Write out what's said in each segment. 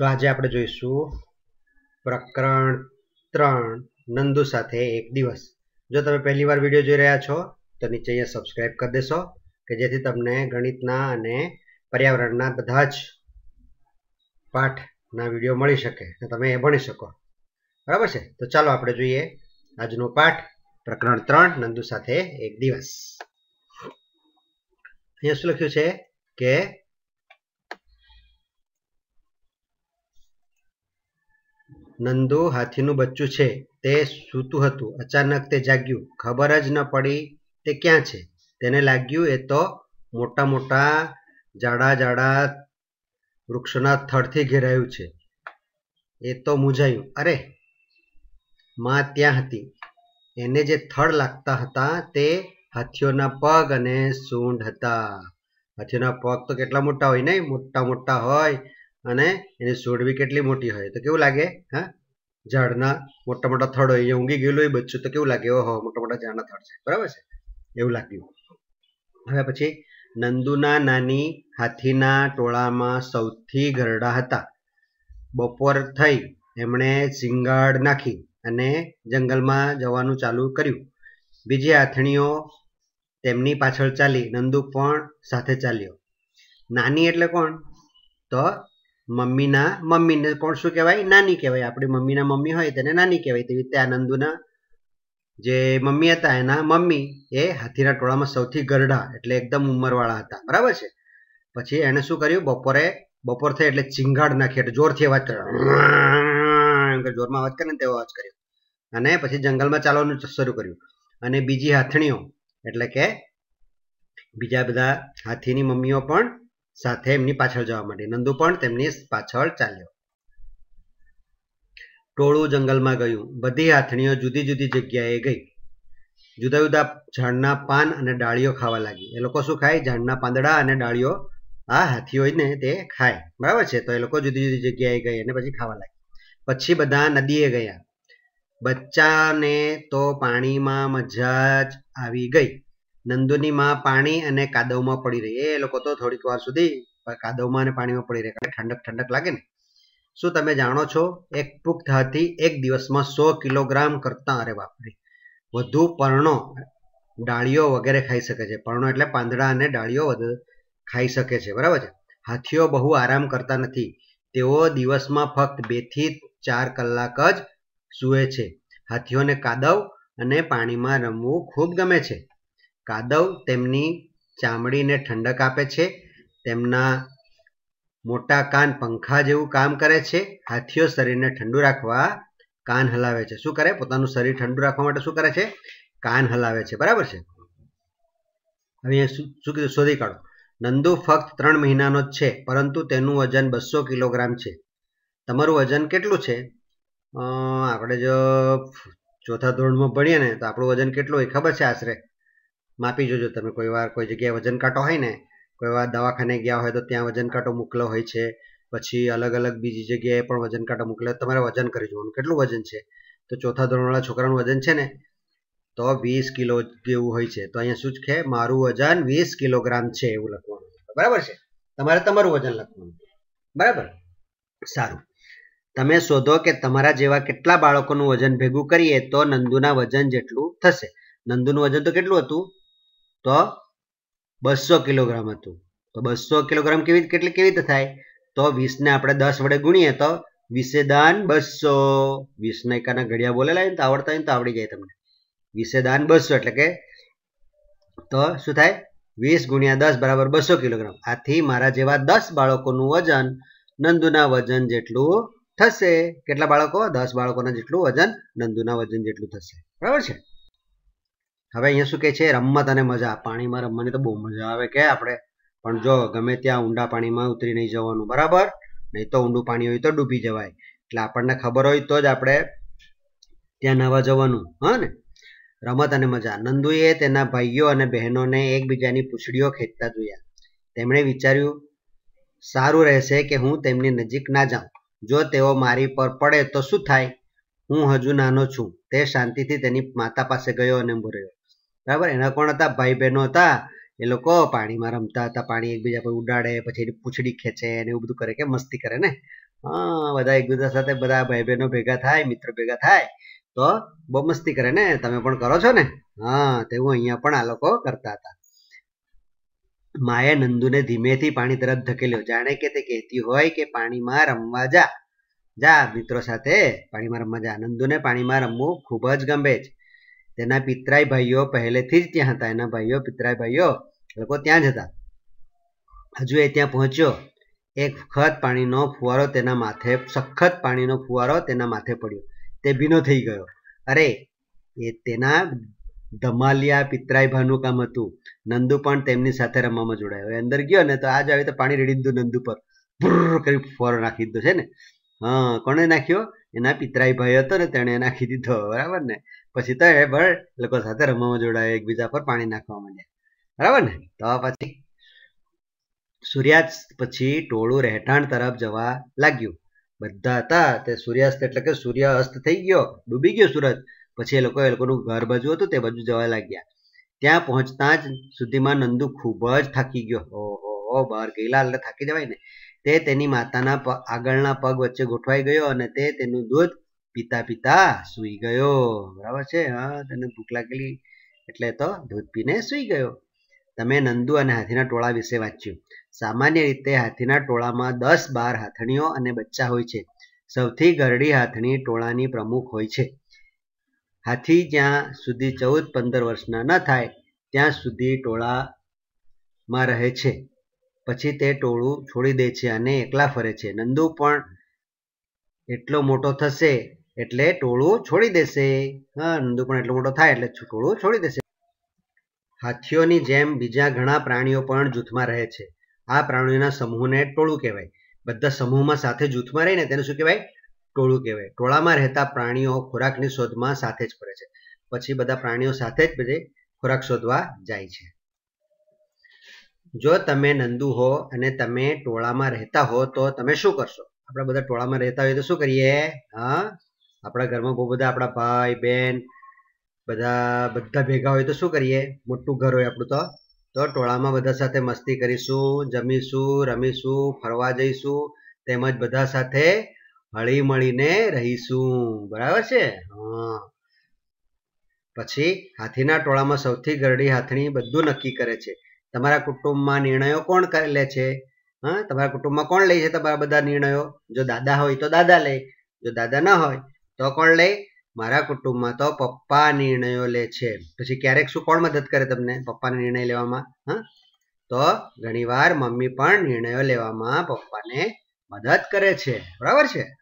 તો આજે આપણે જોઈશું પ્રકરણ ત્રણ, નંદુ સાથે એક દિવસ. જો તમે પહેલી વાર વીડિયો જોઈ રહ્યા છો, તો નીચે અહીંયા સબસ્ક્રાઈબ કરી દેશો, કે જેથી તમને ગણિતના અને પર્યાવરણના બધા જ પાઠના વીડિયો મળી શકે અને તમે એ ભણી શકો. બરાબર છે? તો ચાલો આપણે જોઈએ આજનો પાઠ, પ્રકરણ ત્રણ, નંદુ સાથે એક દિવસ. અહીંયા શું લખ્યું છે? કે નંદુ હાથીનું બચ્ચું છે. તે સૂતું હતું. અચાનક તે જાગ્યું. ખબર જ ન પડી તે ક્યાં છે. તેને લાગ્યું એ તો મોટા મોટા જાડા જાડા વૃક્ષોના થડથી ઘેરાયું છે. એ તો મૂંઝાયું. અરે! માં ત્યાં હતી. એને જે થડ લાગતા હતા તે હાથીઓના પગ અને સૂંઢ હતા. હાથીઓના પગ તો કેટલા મોટા હોય નહીં? મોટા મોટા હોય. અને એની સૂંઢ બી કેટલી મોટી હોય. તો કેવું લાગે? હા? ઝાડના મોટા મોટા થડ હોય ઊંઘી ગયેલું હોય બચ્ચું, તો કેવું લાગે? ઓહો, મોટા મોટા ઝાડના થડ છે. બરાબર છે? એવું લાગ્યું. હવે પછી નંદુના નાની હાથીના ટોળામાં સૌથી ગરડા હતા. બપોર થઈ, એમણે સિંગાડ નાખી અને જંગલમાં જવાનું ચાલુ કર્યું. બીજી હાથણીઓ તેમની પાછળ ચાલી, નંદુ પણ સાથે ચાલ્યો. નાની એટલે કોણ? તો મમ્મીના, મમ્મીને કોણ શું કહેવાય? નાની કહેવાય. આપણી મમ્મીના મમ્મી હોય તેને નાની કહેવાય. તેવી રીતે આનંદુના જે મમ્મી હતા એના મમ્મી એ હાથીના ટોળામાં સૌથી ગરડા એટલે એકદમ ઉંમરવાળા હતા. બરાબર છે? પછી એણે શું કર્યું? બપોરે, બપોર થઈ એટલે ચિંગાડ નાખી એટલે જોરથી અવાજ કર્યો. જોરમાં અવાજ કરે ને તેવો અવાજ કર્યો. અને પછી જંગલમાં ચાલવાનું શરૂ કર્યું. અને બીજી હાથણીઓ એટલે કે બીજા બધા હાથીની મમ્મીઓ પણ સાથે એમની પાછળ જવા માંડી. નંદુ પણ તેમની પાછળ ચાલ્યો. ટોળું જંગલમાં ગયું. બધી હાથણીઓ જુદી જુદી જગ્યાએ ગઈ. જુદા જુદા ઝાડના પાન અને ડાળીઓ ખાવા લાગી. એ લોકો શું ખાય? ઝાડના પાંદડા અને ડાળીઓ. આ હાથીઓ ને તે ખાય. બરાબર છે? તો એ લોકો જુદી જુદી જગ્યાએ ગઈ અને પછી ખાવા લાગી. પછી બધા નદીએ ગયા. બચ્ચાને તો પાણીમાં મજા જ આવી ગઈ. નંદુની માં પાણી અને કાદવમાં પડી રહી. એ લોકો તો થોડીક વાર સુધી કાદવમાં અને પાણીમાં પડી રહે. ઠંડક ઠંડક લાગે ને? શું તમે જાણો છો? એક પુખ્ત હાથી એક દિવસમાં સો કિલોગ્રામ કરતા, અરે બાપરે! વધુ પર્ણો, ડાળીઓ વગેરે ખાઈ શકે છે. પર્ણો એટલે પાંદડા અને ડાળીઓ વધુ, ખાઈ શકે છે. બરાબર છે? હાથીઓ બહુ આરામ કરતા નથી. તેઓ દિવસમાં ફક્ત બેથી ચાર કલાક જ સૂવે છે. હાથીઓને કાદવ અને પાણીમાં રમવું ખૂબ ગમે છે. કાદવ તેમની ચામડીને ઠંડક આપે છે. તેમના મોટા કાન પંખા જેવું કામ કરે છે. હાથીઓ શરીરને ઠંડુ રાખવા કાન હલાવે છે. શું કરે? પોતાનું શરીર ઠંડુ રાખવા માટે શું કરે છે? કાન હલાવે છે. બરાબર છે? હવે શું કીધું? શોધી કાઢો. નંદુ ફક્ત ત્રણ મહિનાનો જ છે, પરંતુ તેનું વજન બસો કિલોગ્રામ છે. તમારું વજન કેટલું છે? આપણે જો ચોથા ધોરણમાં ભણીએ ને, તો આપણું વજન કેટલું હોય ખબર છે આશરે? માપી જોજો તમે. કોઈ વાર કોઈ જગ્યાએ વજન કાંટો હોય ને, કોઈ વાર દવાખાને ગયા હોય તો ત્યાં વજન કાંટો મોકલો હોય છે. પછી અલગ અલગ બીજી જગ્યાએ પણ વજન કાંટો મોકલે. તમારે વજન કરી જોવાનું. કેટલું વજન છે? તો ચોથા ધોરણવાળા છોકરાનું વજન છે ને, તો વીસ કિલો જેવું હોય છે. તો અહીંયા શું છે મારું વજન વીસ કિલોગ્રામ છે એવું લખવાનું બરાબર છે? તમારે તમારું વજન લખવાનું બરાબર? સારું. તમે શોધો કે તમારા જેવા કેટલા બાળકોનું વજન ભેગું કરીએ તો નંદુના વજન જેટલું થશે. નંદુનું વજન તો કેટલું હતું? તો બસો કિલોગ્રામ હતું. તો બસો કિલોગ્રામ કેવી કેટલી કેવી રીતે થાય? તો વીસને આપણે દસ વડે ગુણીએ તો વીસે દાન બસો વીસના એકાના ઘડિયા બોલેલા હોય ને તો આવડતા હોય ને તો આવડી જાય તમને. વીસે દાન બસો એટલે કે તો શું થાય? વીસ ગુણ્યા દસ બરાબર બસો કિલોગ્રામ. આથી મારા જેવા દસ બાળકોનું વજન નંદુના વજન જેટલું થશે. કેટલા બાળકો? દસ બાળકોના જેટલું વજન નંદુના વજન જેટલું થશે. બરાબર છે? હવે અહીંયા શું કહે છે, રમત અને મજા. પાણીમાં રમવાની તો બહુ મજા આવે કે આપણે? પણ જો ગમે ત્યાં ઊંડા પાણીમાં ઉતરી નહીં જવાનું, બરાબર? નહીં તો ઊંડું પાણી હોય તો ડૂબી જવાય. એટલે આપણને ખબર હોય તો જ આપણે ત્યાં નવા જવાનું, હા ને? રમત અને મજા. નંદુએ તેના ભાઈઓ અને બહેનોને એકબીજાની પૂછડીઓ ખેંચતા જોયા. તેમણે વિચાર્યું, સારું રહેશે કે હું તેમની નજીક ના જાઉં. જો તેઓ મારી પર પડે તો શું થાય? હું હજુ નાનો છું. તે શાંતિથી તેની માતા પાસે ગયો અને રહ્યો. બરાબર, એના કોણ હતા? ભાઈ બહેનો હતા. એ લોકો પાણીમાં રમતા હતા, પાણી એકબીજા પર ઉડાડે, પછી એની પૂંછડી ખેંચે અને એવું બધું કરે કે મસ્તી કરે ને? હા, બધા એકબીજા સાથે બધા ભાઈ બહેનો ભેગા થાય, મિત્રો ભેગા થાય, તો બહુ મસ્તી કરે ને? તમે પણ કરો છો ને? હા તેવું અહીંયા પણ આ લોકો કરતા હતા. માએ નંદુને ધીમેથી પાણી તરફ ધકેલ્યો. જાણે કે તે કહેતી હોય કે પાણીમાં રમવા જા. જા, મિત્રો સાથે પાણીમાં રમવા જા. નંદુને પાણીમાં રમવું ખૂબ જ ગમે છે. તેના પિતરાઈ ભાઈઓ પહેલેથી જ ત્યાં હતા. એના ભાઈઓ પિતરાઈ ભાઈઓ, લોકો ત્યાં જ હતા. હજુ એ ત્યાં પહોંચ્યો. એક સખત પાણીનો ફુવારો તેના માથે, સખત પાણીનો ફુવારો તેના માથે પડ્યો. તે ભીનો થઈ ગયો. અરે, એ તેના ધમાલિયા પિતરાઈ ભાનું કામ હતું. નંદુ પણ તેમની સાથે રમવામાં જોડાયો. અંદર ગયો ને તો આજ આવી તો પાણી રેડી દીધું નંદુ પર. ભૂર કરી ફુવારો નાખી દીધો છે ને? હા, કોણે નાખ્યો? એના પિતરાઈ ભાઈ હતો ને તેણે નાખી દીધો. બરાબર ને? પછી તો એ બળ લોકો સાથે રમવામાં જોડાયો, એકબીજા પર પાણી નાખવા માંડ્યા બરાબર ને? તો પછી સૂર્યાસ્ત પછી ટોળું રહેઠાણ તરફ જવા લાગ્યું. બધા હતા તે સૂર્યાસ્ત એટલે કે સૂર્ય અસ્ત થઈ ગયો, ડૂબી ગયો સૂરજ. પછી એ લોકો એ લોકોનું ઘર બાજુ હતું, તે બાજુ જવા લાગ્યા. ત્યાં પહોંચતા જ સુધીમાં નંદુ ખૂબ જ થાકી ગયો. ઓહો, બહાર ગયેલા એટલે થાકી જવાય ને. તે તેની માતાના આગળના પગ વચ્ચે ગોઠવાઈ ગયો અને તે તેનું દૂધ પીતા પિતા સૂઈ ગયો. બરાબર છે? હા, તેને ભૂખ લાગેલી એટલે તો દૂધ પીને સૂઈ ગયો. તમે નંદુ અને હાથીના ટોળા વિશે વાંચ્યું. સામાન્ય રીતે હાથીના ટોળામાં દસ બાર હાથણીઓ અને બચ્ચા હોય છે. સૌથી ગરડી હાથણી ટોળાની પ્રમુખ હોય છે. હાથી જ્યાં સુધી ચૌદ પંદર વર્ષના ન થાય, ત્યાં સુધી ટોળામાં રહે છે. પછી તે ટોળું છોડી દે છે અને એકલા ફરે છે. નંદુ પણ એટલો મોટો થશે એટલે ટોળું છોડી દેશે. નંદુ પણ એટલો મોટો થાય એટલે ટોળું છોડી દેશે. હાથીઓની જેમ બીજા ઘણા પ્રાણીઓ પણ જૂથમાં રહે છે. આ પ્રાણીઓના સમૂહને ટોળું કહેવાય. બધા સમૂહમાં સાથે જૂથમાં રહીને તેને શું કહેવાય? ટોળું કહેવાય. ટોળામાં રહેતા પ્રાણીઓ ખોરાકની શોધમાં સાથે જ ફરે છે. પછી બધા પ્રાણીઓ સાથે જ બધે ખોરાક શોધવા જાય છે. જો તમે નંદુ હો અને તમે ટોળામાં રહેતા હો તો તમે શું કરશો? આપણે બધા ટોળામાં રહેતા હોઈએ તો શું કરીએ? હા આપણા ઘરમાં બહુ બધા આપણા ભાઈ બહેન બધા બધા ભેગા હોય તો શું કરીએ? મોટું ઘર હોય આપણું તો. તો ટોળામાં બધા સાથે મસ્તી કરીશું, જમીશું, રમીશું, ફરવા જઈશું, તેમજ બધા સાથે હળી મળીને રહીશું. બરાબર છે? હા. પછી હાથીના ટોળામાં સૌથી ગરડી હાથણી બધું નક્કી કરે છે. તમારા કુટુંબમાં નિર્ણયો કોણ લે છે? હા, તમારા કુટુંબમાં કોણ લે છે તમારા બધા નિર્ણયો? જો દાદા હોય તો દાદા લે, જો દાદા ના હોય તો કોણ લે? મારા કુટુંબમાં તો પપ્પા નિર્ણયો લે છે. પછી ક્યારેક શું કોણ મદદ કરે તમને પપ્પાને નિર્ણય લેવામાં? હા? તો ઘણીવાર મમ્મી પણ નિર્ણયો લેવામાં પપ્પાને મદદ કરે છે. બરાબર છે?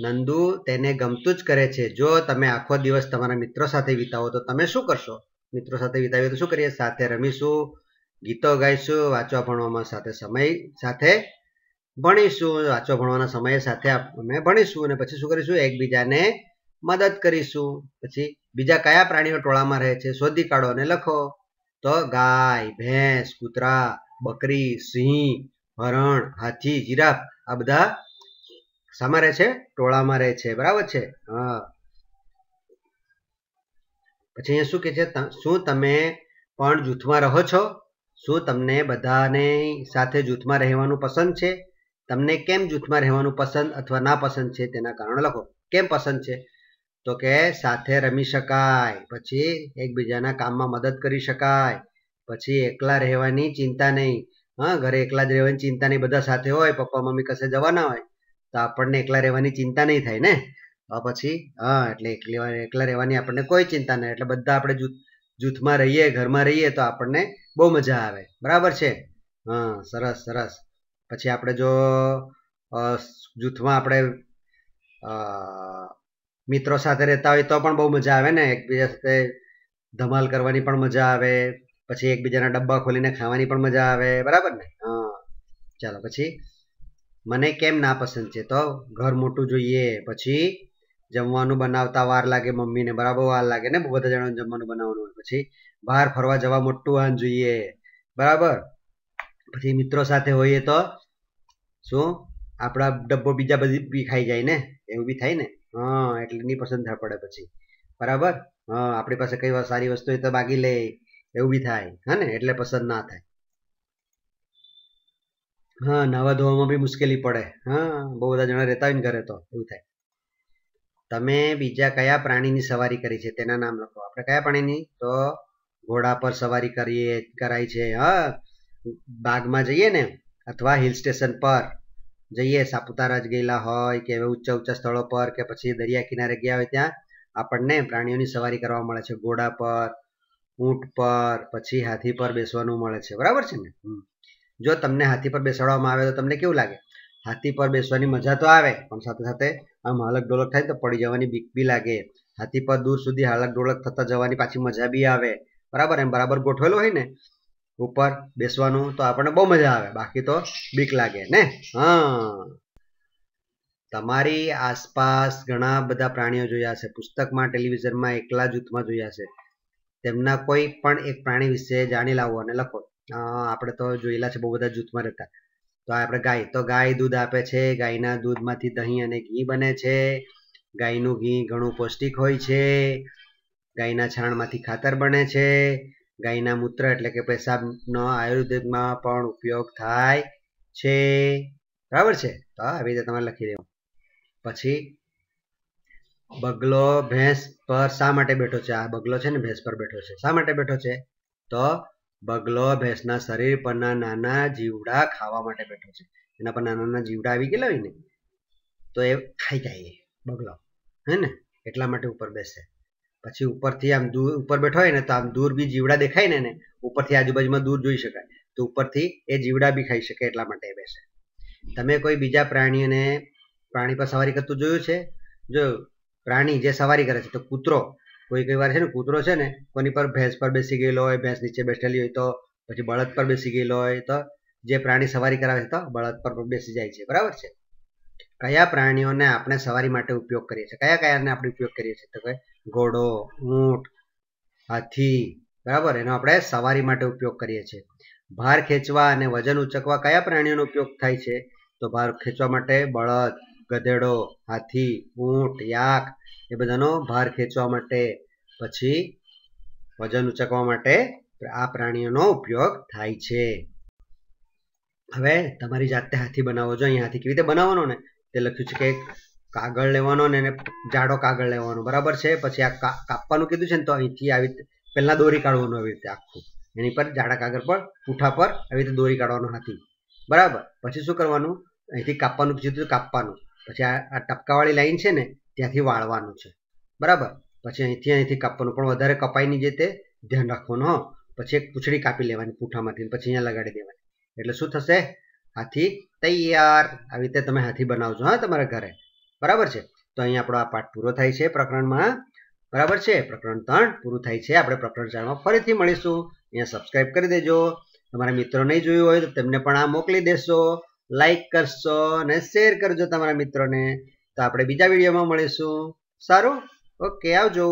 નંદુ તેને ગમતું જ કરે છે. જો તમે આખો દિવસ તમારા મિત્રો સાથે વિતાવો, તો તમે શું કરશો? મિત્રો સાથે વિતાવીએ તો શું કરીએ? સાથે રમીશું, ગીતો ગાઈશું, વાંચવા ભણવામાં સાથે સમય સાથે ભણીશું, વાંચો, ભણવાના સમય સાથે અમે ભણીશું અને પછી શું કરીશું? એકબીજાને મદદ કરીશું. પછી બીજા કયા પ્રાણીઓ ટોળામાં રહે છે? શોધી કાઢો અને લખો. તો ગાય, ભેંસ, કૂતરા, બકરી, સિંહ, હરણ, હાથી, જીરાફ આ બધા શામાં રહે છે? ટોળામાં રહે છે. બરાબર છે? હા. પછી અહીંયા શું કે છે? શું તમે પણ જૂથમાં રહો છો? શું તમને બધાને સાથે જૂથમાં રહેવાનું પસંદ છે? તમને કેમ જૂથમાં રહેવાનું પસંદ અથવા ના પસંદ છે તેના કારણો લખો. કેમ પસંદ છે? તો કે સાથે રમી શકાય, પછી એકબીજાના કામમાં મદદ કરી શકાય, પછી એકલા રહેવાની ચિંતા નહીં. હા, ઘરે એકલા જ રહેવાની ચિંતા નહીં, બધા સાથે હોય, પપ્પા મમ્મી કશે જવાના હોય, તો આપણને એકલા રહેવાની ચિંતા નહીં થાય ને? પછી, હા, એટલે એકલી એકલા રહેવાની આપણને કોઈ ચિંતા નહીં, એટલે બધા આપણે જૂથ, જૂથમાં રહીએ, ઘરમાં રહીએ તો આપણને બહુ મજા આવે. બરાબર છે? હા, સરસ સરસ. પછી આપણે જો જૂથમાં આપણે મિત્રો સાથે રહેતા હોય તો પણ બહુ મજા આવે ને. એકબીજા સાથે ધમાલ કરવાની પણ મજા આવે. પછી એકબીજાના ડબ્બા ખોલીને ખાવાની પણ મજા આવે. બરાબર ને? હા. ચાલો પછી. મને કેમ ના પસંદ છે? તો ઘર મોટું જોઈએ. પછી જમવાનું બનાવતા વાર લાગે મમ્મીને. બરાબર, વાર લાગે ને? બધા જણાનું જમવાનું બનાવવાનું હોય. પછી બહાર ફરવા જવા મોટું વાહન જોઈએ. બરાબર? પછી મિત્રો સાથે હોઈએ તો શું? આપણા ડબ્બો બીજા બધી બી ખાઈ જાય ને? એવું બી થાય ને? હા, એટલે નહીં પસંદ થાય પડે પછી. બરાબર? હા, આપણી પાસે કઈ સારી વસ્તુ હોય તો બાગી લે. એવું બી થાય. હા ને? એટલે પસંદ ના થાય. હા, નવા ધોવામાં બી મુશ્કેલી પડે. હા, બહુ બધા જણા રહેતા હોય ને ઘરે તો. એવું થાય. તમે બીજા કયા પ્રાણીની સવારી કરી છે? તેના નામ લખો. આપણે કયા પ્રાણીની? તો ઘોડા પર સવારી કરીએ, કરાય છે. હા બાગમાં જઈએ ને, અથવા હિલ સ્ટેશન પર જઈએ, સાપુતારા જ ગયેલા હોય કે ઊંચા ઊંચા સ્થળો પર કે પછી દરિયા કિનારે ગયા હોય ત્યાં, આપણને પ્રાણીઓની સવારી કરવા મળે છે. ઘોડા પર, ઊંટ પર, પછી હાથી પર બેસવાનું મળે છે. બરાબર છે ને? જો તમને હાથી પર બેસાડવામાં આવે તો તમને કેવું લાગે? હાથી પર બેસવાની મજા તો આવે, પણ સાથે સાથે આમ હાલક ડોલક થાય તો પડી જવાની બીક બી લાગે. હાથી પર દૂર સુધી હાલક ડોલક થતા જવાની પાછી મજા બી આવે. બરાબર? એમ બરાબર ગોઠવેલો હોય ને? ઉપર બેસવાનું તો આપણને બહુ મજા આવે. બાકી તો બીક લાગે, ને? હા. તમારી આસપાસ ઘણા બધા પ્રાણીઓ જોયા છે પુસ્તકમાં, ટેલિવિઝનમાં, એકલા જૂથમાં જોયા છે તેમના કોઈ પણ એક પ્રાણી વિશે જાણી લાવો અને લખો. આપણે તો જોયેલા છે બહુ બધા જૂથમાં રહેતા. તો આપણે ગાય, તો ગાય દૂધ આપે છે. ગાયના દૂધમાંથી દહીં અને ઘી બને છે. ગાયનું ઘી ઘણું પૌષ્ટિક હોય છે. ગાયના છાણમાંથી ખાતર બને છે. ગાયના મૂત્ર એટલે કે પેશાબનો આયુર્વેદમાં પણ ઉપયોગ થાય છે. બરાબર છે? તો આવી રીતે તમારે લખી દેવું. પછી, બગલો ભેંસ પર શા માટે બેઠો છે? આ બગલો છે ને ભેંસ પર બેઠો છે. શા માટે બેઠો છે? તો બગલો ભેંસના શરીર પરના નાના જીવડા ખાવા માટે બેઠો છે. એના પર નાના નાના જીવડા આવી ગયેલા હોય ને, તો એ ખાઈ જાય બગલો. હે ને? એટલા માટે ઉપર બેસે. પછી ઉપરથી આમ દૂર, ઉપર બેઠો હોય ને તો આમ દૂર બી જીવડા દેખાય ને ઉપરથી આજુબાજુમાં દૂર જોઈ શકાય. તો ઉપરથી એ જીવડા બી ખાઈ શકે એટલા માટે બેસે. તમે કોઈ બીજા પ્રાણીઓને, પ્રાણી પર સવારી કરતું જોયું છે? જો પ્રાણી જે સવારી કરે છે, તો કૂતરો, કોઈ કઈ વાર છે ને, કૂતરો છે ને, કોની પર ભેંસ પર બેસી ગયેલો હોય, ભેંસ નીચે બેઠેલી હોય તો, પછી બળદ પર બેસી ગયેલો હોય તો, જે પ્રાણી સવારી કરાવે છે તો, બળદ પર બેસી જાય છે. બરાબર છે? કયા પ્રાણીઓને આપણે સવારી માટે ઉપયોગ કરીએ છીએ? કયા કયાને આપણે ઉપયોગ કરીએ છીએ? તો કે ઘોડો, ઊંટ, હાથી, બરાબર? એનો આપણે સવારી માટે ઉપયોગ કરીએ છીએ. ભાર ખેંચવા અને વજન ઉચકવા કયા પ્રાણીઓનો ઉપયોગ થાય છે? તો ભાર ખેંચવા માટે બળદ, ગધેડો, હાથી, ઊંટ, યાક, એ બધાનો ભાર ખેંચવા માટે, પછી વજન ઉચકવા માટે આ પ્રાણીઓનો ઉપયોગ થાય છે. હવે તમારી જાતે હાથી બનાવો જો અહીંયા હાથી કેવી રીતે બનાવવાનો ને? તે લખ્યું છે કે કાગળ લેવાનો ને એને જાડો કાગળ લેવાનો. બરાબર છે? પછી આ કાપવાનું કીધું છે ને તો અહીંથી આવી પહેલાં દોરી કાઢવાનું આવી રીતે આખું. એની પર જાડા કાગળ પર પૂઠા પર આવી રીતે દોરી કાઢવાનો હાથી બરાબર? પછી શું કરવાનું? અહીંથી કાપવાનું કીધું કાપવાનું. પછી આ ટપકાવાળી લાઈન છે ને, ત્યાંથી વાળવાનું છે. બરાબર? પછી અહીંથી અહીંથી કાપવાનું. પણ વધારે કપાઈની જે તે ધ્યાન રાખવાનું, હો. પછી એક પૂંછડી કાપી લેવાની પૂઠામાંથી પછી અહીંયા લગાડી દેવાની. એટલે શું થશે? હાથી તૈયાર. આવી રીતે તમે હાથી બનાવજો, હા, તમારા ઘરે. બરાબર છે? તો અહીંયા આપણો આ પાઠ પૂરો થાય છે પ્રકરણમાં. બરાબર છે? પ્રકરણ ત્રણ પૂરું થાય છે. આપણે પ્રકરણ ચારમાં ફરીથી મળીશું. અહીંયા સબસ્ક્રાઈબ કરી દેજો. તમારા મિત્રો નહીં જોયું હોય તો તેમને પણ આ મોકલી દેશો. લાઈક કરશો અને શેર કરજો તમારા મિત્રોને. તો આપણે બીજા વિડીયોમાં મળીશું. સારું? ઓકે આવજો.